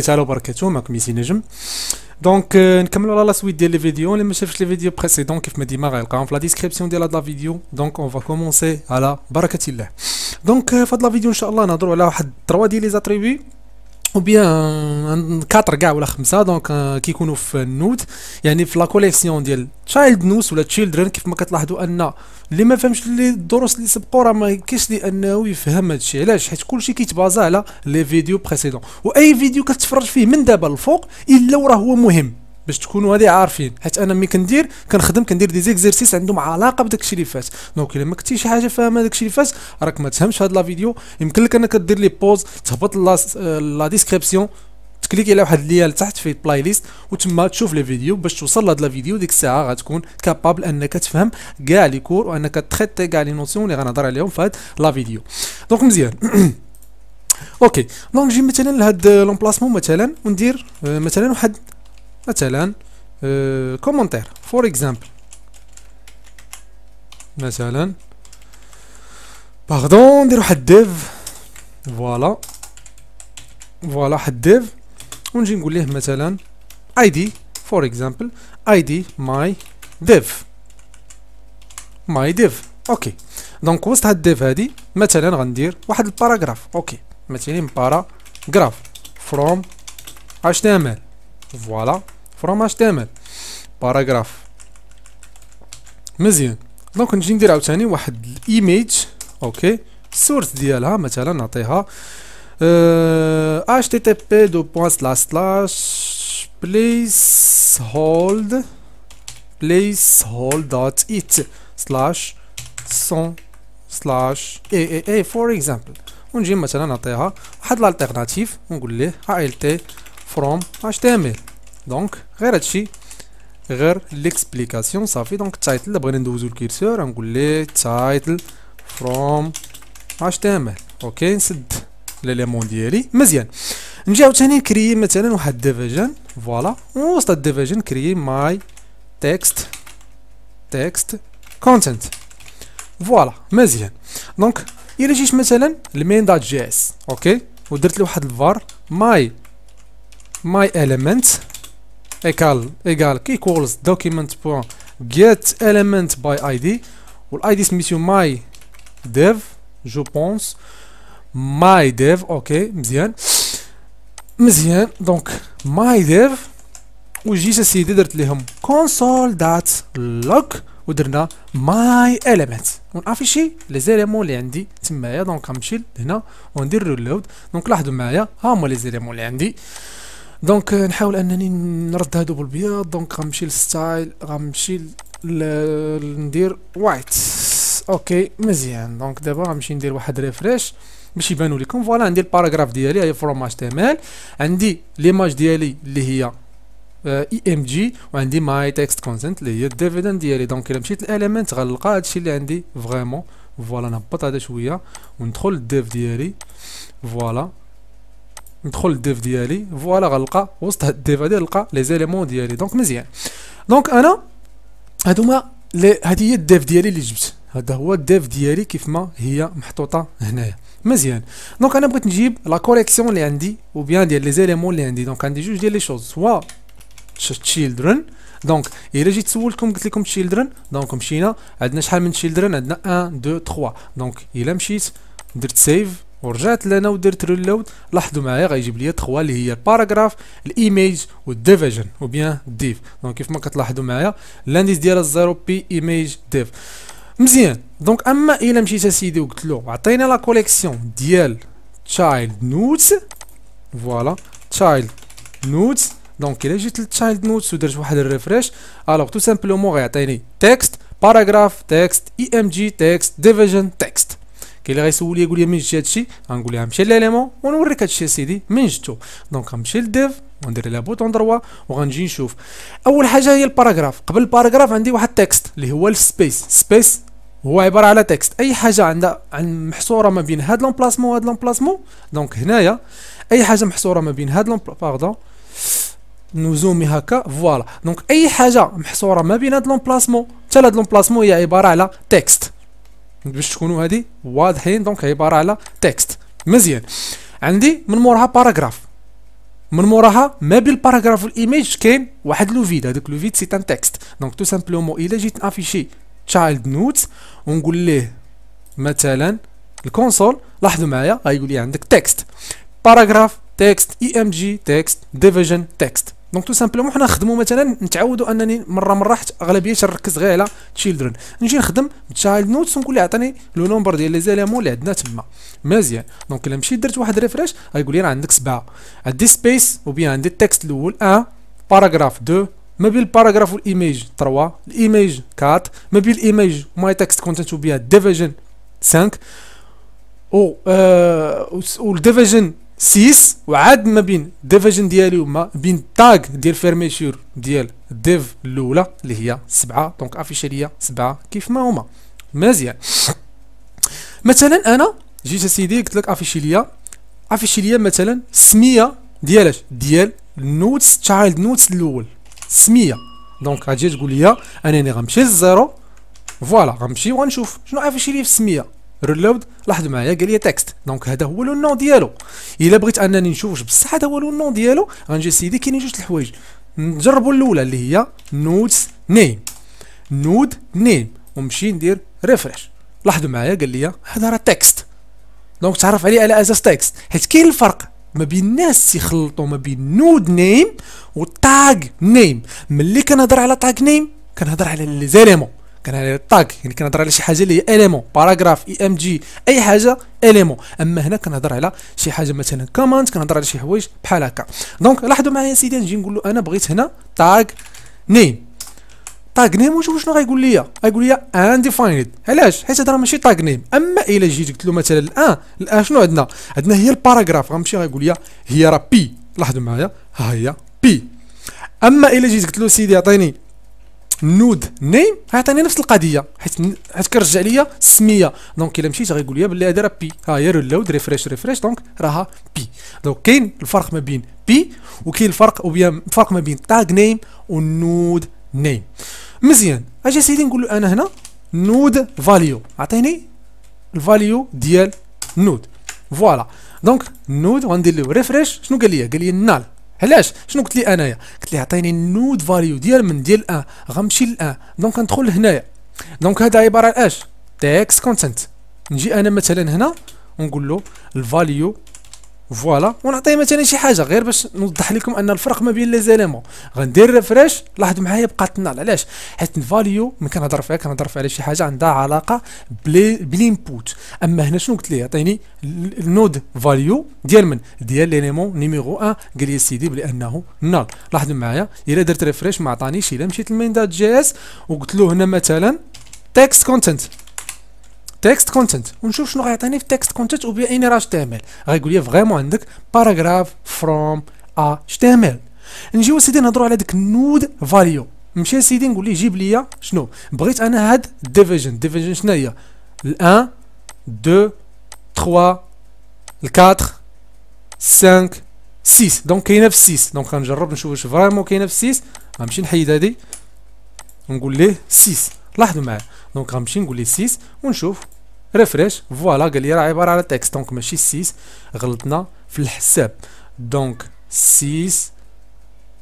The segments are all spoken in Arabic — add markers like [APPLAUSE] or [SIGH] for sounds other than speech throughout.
تعالى وبركاته معكم ياسين نجم. donc نكملوا على la suite ديال les vidéos اللي ما شافش les vidéos précédentes كيف ما ديما غيلقاهم في la description ديال هاد la vidéo donc on va commencer على بركه الله donc في هاد la vidéo إن شاء الله نهضروا على واحد 3 ديال les attributs ou bien 4 كاع ولا خمسه donc كيكونوا في ال node يعني في la collection ديال child nodes ولا children كيف ما كتلاحظوا أن اللي ما فهمش اللي الدروس اللي سبقوا راه ما كاينش لأنه يفهم هادشي علاش؟ حيت كلشي كيتبازا على les vidéos précédentes وأي فيديو كتفرج فيه من دابا الفوق إلا وراه هو مهم. باش تكونوا هادي عارفين. حيت أنا ملي كندير كنخدم كندير des exercices عندهم علاقة بداك الشيء اللي فات. donc إلا ما كنتي شي حاجة فاهمة داك الشيء اللي فات راك ما تفهمش هاد la vidéo. يمكن لك أنك دير لي pause تهبط la description تكليكي على واحد اللي لتحت في ال playlist وتما تشوف les vidéos. باش توصل لهاد la vidéo ديك الساعة غتكون capable أنك تفهم كاع les cours وأنك تريتي كاع les notions اللي غنهضر عليهم في هاد la vidéo. donc مزيان. [COUGHS] okay. donc نجي مثلا لهاد l'emplacement مثلا وندير مثلا واحد مثلا commentaire for example مثلا pardon ندير واحد div voilà voilà واحد div ونجي نقول ليه مثلا id for example id my div my div okay donc وسط هاد ال div هادي مثلا غندير واحد ال paragraph okay مثلا paragraph from html voilà from html paragraph مزيان donc نجي ندير عاوتاني واحد ال image okay ال source ديالها مثلا نعطيها http deux points slash slash placehold placehold dot it slash cent slash اي اي اي for example ونجي مثلا نعطيها واحد ال alternative ونقول ليه alt from html donc غير هادشي غير l'explication صافي donc ال title بغينا ندوزو ال curseur نقول ليه title from html okay نسد l'élément ديالي مزيان نجي عاوتاني نكري مثلا واحد division voilà وسط ال division كري my text text content voilà مزيان دونك الا جيت مثلا ال main dot js okay ودرت له واحد ال var my my element. égal égal equals document point get element by id وال id سميتو my div je pense my div okay مزيان مزيان donc my div وجيت اسيدي درت لهم console dot log ودرنا my element ونافيشي les éléments اللي عندي تمايا donc غنمشي لهنا وندير reload donc لاحظوا معايا ها هما les éléments اللي عندي donc نحاول انني نرد هادو بالبيض دونك غنمشي لل style غنمشي ندير white. okay مزيان. donc دابا غنمشي ندير واحد refresh باش يبانوا لكم voilà عندي ال paragraph ديالي هي from html عندي l'image ديالي اللي هي img وعندي my text content اللي هي ال division ديالي. donc إلا مشيت ال element غنلقى هادشي اللي عندي. vraiment voilà نهبط هذا شوية وندخل لل div ديالي. voilà. ندخل لل div ديالي voilà غنلقى وسط هاد ال div هادي نلقى les éléments ديالي. donc مزيان. donc أنا هادوما هادي هي ال div ديالي اللي جبت. هذا هو ال div ديالي كيف ما هي محطوطة هنايا. مزيان. donc أنا بغيت نجيب la collection اللي عندي ou bien ديال les éléments اللي عندي. donc عندي جوج ديال les choses. soit children donc إلا جيت سولتكم قلت لكم children donc مشينا. عندنا شحال من children عندنا 1 2 3 donc إلا مشيت درت save ورجعت لنا ودرت reload لاحظوا معايا غيجيب لي 3 اللي هي الباراغراف الإيميج والديفيجن وبيان ديف دونك كيف ما كتلاحظوا معايا l'indice ديال 0 p image div مزيان. donc أما إلا مشيت أسيدي وقلت له عطينا la collection ديال child nodes voilà child nodes donc إلا جيت لل child nodes ودرت واحد ال refresh الوغ tout simplement غيعطيني text paragraph text img text division text كاين اللي غيسول يقول لي من جبتي هادشي غنقول لها مشي l'élément ونوريك هادشي سيدي من جبتو donc غنمشي لل div وندير لها bouton droit وغنجي نشوف اول حاجة هي ال paragraph قبل ال paragraph عندي واحد text اللي هو ال space space هو عباره على text اي حاجة عندها عن محصوره ما بين هاد l'emplacement وهاد l'emplacement donc هنايا اي حاجة محصوره ما بين هاد pardon نزومي هكا voilà donc اي حاجة محصوره ما بين هاد l'emplacement حتى هاد l'emplacement هي عباره على text باش تكونوا هادي واضحين. donc عبارة على text مزيان. عندي من موراها paragraph من موراها ما بين ال paragraph وال image كاين واحد le vide هذاك le vide c'est un texte donc tout simplement إلا جيت افيشي child nodes ونقول ليه مثلا ال console لاحظوا معايا غايقول لي عندك text paragraph text img text division text donc tout simplement حنا نخدموا مثلا نتعودوا انني مره مره حتى اغلبيه نركز غير على children نجي نخدم child nodes ونقول له عطيني le nombre ديال les éléments اللي عندنا تما مزيان donc الا مشيت درت واحد refresh غايقول لي راه عندك سبعه عندي space و bien عندي ال text الأول 1 paragraphe 2 ما بين ال paragraphe وال image 3 ال image 4 ما بين ال image و my text content و bien division 5 و آه وال division 6 وعاد ما بين division ديالي وما بين tag ديال fermeture ديال div الأولى اللي هي 7 donc afficher ليا 7 كيف ما هما. مزيان. مثلا أنا جيت اسيدي قلت لك afficher ليا afficher ليا مثلا السميه ديال ديال ال nodes child nodes الأول. سمية. donc غتجي تقول لي انني غنمشي لل zéro. voilà غنمشي وغنشوف شنو afficher لي في السميه reload لاحظوا معايا قال لي text donc هذا هو le nom ديالو. إلا بغيت أنني نشوف واش بصح هذا هو le nom ديالو غنجي سيدي كاينين جوج الحوايج. نجربوا الأولى اللي هي nodes name node name ونمشي ندير refresh لاحظوا معايا قال لي هذا راه text donc تعرف عليه على أساس text حيت كاين الفرق ما بين الناس يخلطوا ما بين node name و tag name ملي كنهضر على tag name كنهضر على les éléments على ال tag يعني كنهضر على شي حاجة اللي هي élément paragraphe img أي حاجة élément أما هنا كنهضر على شي حاجة مثلا command كنهضر على شي حوايج بحال هكا. donc لاحظوا معايا سيدي نجي نقول له أنا بغيت هنا tag name tag name وشوف شنو غايقول لي غايقول لي undefined علاش؟ حيت هذا ماشي tag name أما إلا جيت قلت له مثلا الآن الآن شنو عندنا؟ عندنا هي ال paragraphe غنمشي غايقول لي هي راه P لاحظوا معايا؟ ها هي P أما إلا جيت قلت له سيدي عطيني node. name غيعطيني نفس القضية. حيت حيت كرجع ليا السميه donc الا مشيت غيقول لي بلي هذا راه P. ها هي reload refresh refresh donc راها P. donc كاين الفرق ما بين P وكاين الفرق الفرق ما بين tag name و node name مزيان. أجي سيدي نقول له أنا هنا node value عطيني ال value ديال node. voilà. donc node غندير له refresh شنو قال لي؟ قال لي null. علاش؟ شنو قلت لي أنايا؟ قلت لي عطيني ال node value ديال من ديال un غنمشي لأن donc ندخل لهنايا. donc هذا عبارة عن اش text content نجي أنا مثلا هنا ونقول له ال value voilà. ونعطيه مثلا شي حاجة غير باش نوضح لكم أن الفرق ما بين لي غندير refresh لاحظوا معايا بقات null علاش؟ حيت ال value ملي كنهضر فيها كنهضر فيها على شي حاجة عندها علاقة بال input أما هنا شنو قلت لي عطيني ال node value ديال من؟ ديال l'élément numéro 1 قال لي سيدي بانه null لاحظوا معايا إلا درت refresh ما عطانيش. إلا مشيت لل main dot JS وقلت له هنا مثلا text content text content ونشوف شنو غيعطيني في text content وباين راه HTML غيقول لي vraiment عندك paragraph from a HTML نجيو سيدي نهضروا على ديك node value نمشي سيدي نقول ليه جيب لي شنو؟ بغيت أنا هاد division division شنو هي؟ 1 2 3 4 5 6 donc كاينة في 6 donc غنجرب نشوف واش vraiment كاينة في 6 غنمشي نحيد هادي. ونقول ليه 6 لاحظوا معايا. donc غنمشي نقول ليه 6 ونشوف. refresh voilà قال لي راه عباره على text donc ماشي 6 غلطنا في الحساب donc 6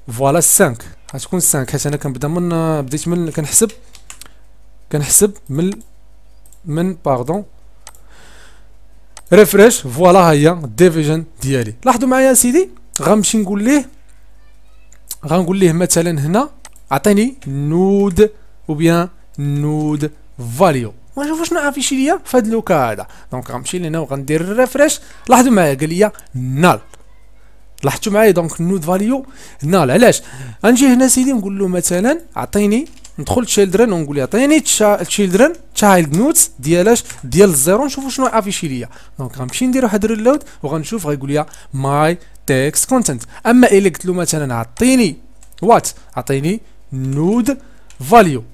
voilà 5 غتكون 5 حيت أنا كنبدا من بديت من كنحسب كنحسب من من pardon refresh voilà ها هي ال division ديالي. لاحظوا معايا سيدي؟ غنمشي نقول ليه غنقول ليه مثلا هنا. عطيني node و bien node value ونشوف شنو afficher ليا في هاد le cas هذا donc غنمشي لهنا وغندير refresh لاحظوا معايا قال لي null. لاحظتوا معايا؟ donc node value null. علاش؟ غنجي هنا سيدي نقول له مثلا عطيني ندخل children ونقول له عطيني children child nodes ديالاش ديال ال zéro نشوفوا شنو afficher ليا donc غنمشي ندير واحد ال reload وغنشوف غيقول لي my text content أما إلا قلت له مثلا عطيني what عطيني node value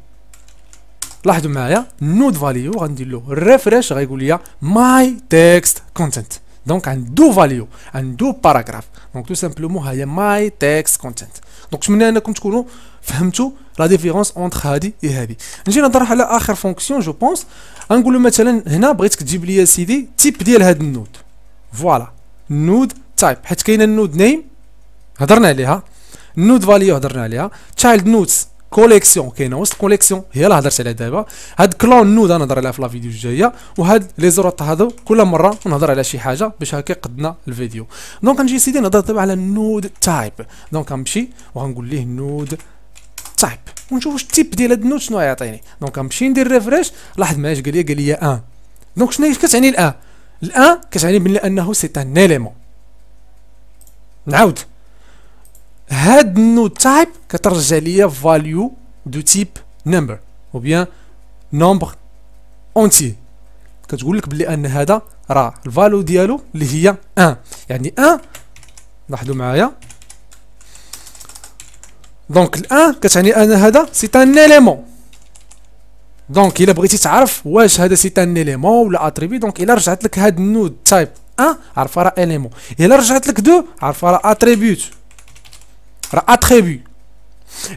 لاحظوا معايا؟ node value غندير له refresh غيقول لي my text content donc عنده value عنده paragraphe donc tout simplement هي my text content donc نتمنى أنكم تكونوا فهمتوا la différence entre هادي و هادي. نجي نهضر على آخر fonction je pense غنقول له مثلا هنا بغيتك تجيب لي سيدي type ديال هاد ال node. voilà node type حيت كاينة ال node name هضرنا عليها. node value هضرنا عليها. child nodes collection كاينة وسط collection هي اللي هضرت عليها دابا. هاد clone node نهضر عليها في la vidéo الجاية وهاد les autres هادو كل مرة نهضر على شي حاجة باش هكا قدنا الفيديو. donc نجي سيدي نهضر دابا على node type. donc غنمشي وغنقول ليه node type ونشوف واش ال type ديال هاد ال node شنو يعطيني. donc غنمشي ندير refresh لاحظ معايا قال لي قال لي un donc شنو كتعني ال un ال un كتعني بلي أنه c'est un élément نعاود. هاد ال node type كترجع ليا valeur de type number أو bien nombre entier كتقول لك بلي أن هذا راه ال value ديالو اللي هي 1 يعني 1 لاحظوا معايا. donc الان كتعني أن هذا c'est un élément donc إلا بغيتي تعرف واش هذا c'est un élément ولا attribut donc إلا رجعت لك هاد ال node type 1 عرف راه اليمون إلا رجعت لك 2 عرف راه attribute راه attribut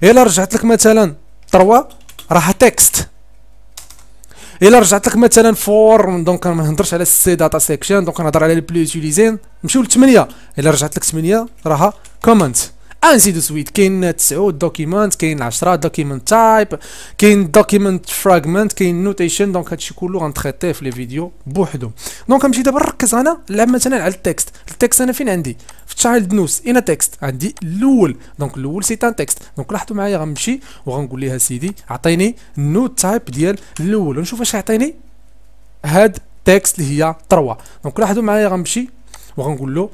إلا رجعت لك مثلا 3 راه text إلا رجعت لك مثلا four donc ما نهضرش على ال CDATA section donc نهضر على les utilisés نمشيو ل 8 إلا رجعت لك 8 راها comment ainsi de suite. كاين 9 document كاين 10 document type كاين document fragment كاين notation donc هادشي كله غنتريتيه في les vidéos بوحدو. donc غنمشي دابا نركز أنا نلعب مثلا على ال text. ال text أنا فين عندي؟ في child nodes un text؟ عندي الأول. donc الأول c'est un text donc لاحظوا معايا غنمشي وغنقول لها سيدي عطيني node type ديال الأول. ونشوف واش يعطيني؟ هاد text اللي هي 3 donc لاحظوا معايا غنمشي وغنقول له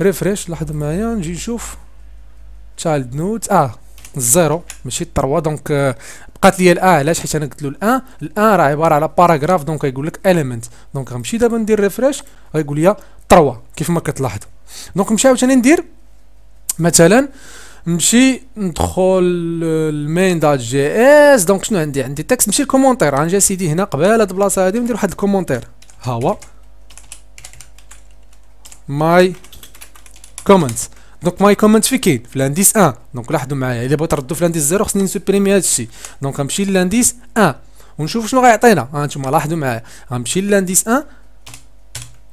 refresh لاحظوا معايا؟ نجي نشوف. child node آه ال zéro ماشي 3 donc بقات لي l'un علاش حيت أنا قلت له l'un l'un راه عباره على paragraphe donc يقول لك element donc غنمشي دابا ندير refresh غيقول لي 3 كيف ما كتلاحظوا donc نمشي عاوتاني ندير مثلا نمشي ندخل ال main dot JS donc شنو عندي عندي text نمشي ال commentaire غنجي سيدي هنا قبل هاد البلاصه هادي وندير واحد الكومونتير ها هو my comments donc my comment في كاين في ال indice 1 donc لاحظوا معايا الا بغيت نردو في ال indice 0 خصني ن supprimer هذا الشيء donc غنمشي لل indice 1 ونشوف شنو غيعطينا ها أنتم لاحظوا معايا غنمشي لل indice 1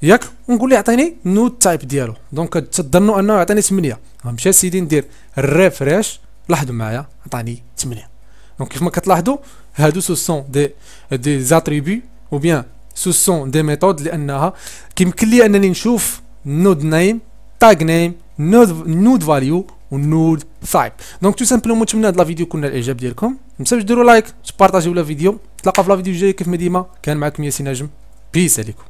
ياك ونقول له يعطيني node type ديالو donc تظنوا انه يعطيني 8 غنمشي سيدي ندير refresh لاحظوا معايا عطاني 8 donc كيف ما كتلاحظوا هادو ce sont des des attributs ou bien ce sont des méthodes لانها كيمكن لي انني نشوف node name tag name node node value و node type donc tout simplement نتمنى هاد la vidéo كنا الاعجاب ديالكم ما تنساوش ديروا لايك ت partager يو la vidéo تلاقاو في la vidéo الجايه كيف ما ديما كان معكم ياسين نجم peace عليكم